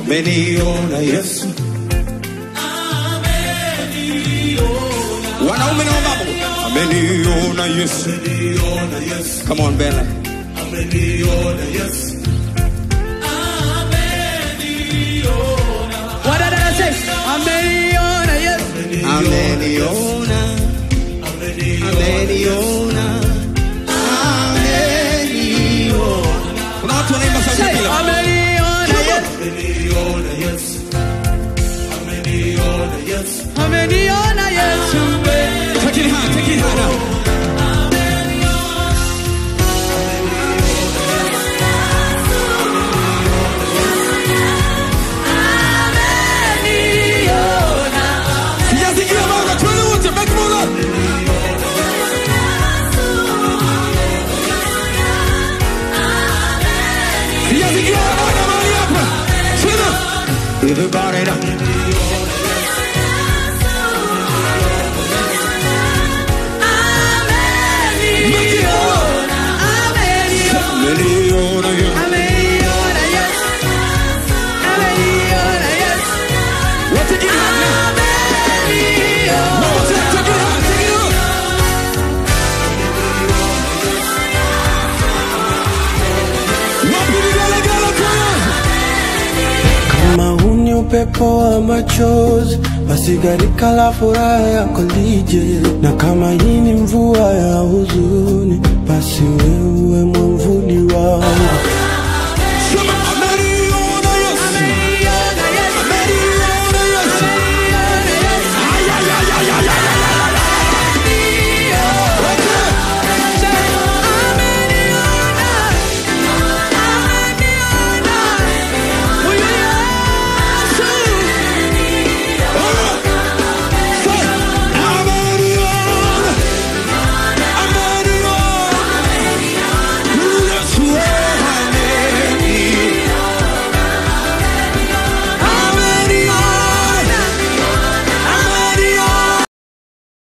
ameniona Yesu. Wanaume na wababa, ameniona Yesu. Come on, mbele. Wadada say, ameniona Yesu. Ameniona, ameniona, Ameniona Yesu. Take it high, take it high now. Ameniona. Sijasikia Kama huu ni upepo wa machozi, basi gharika la furaha yako lije, na kama hii ni mvua ya huzuni,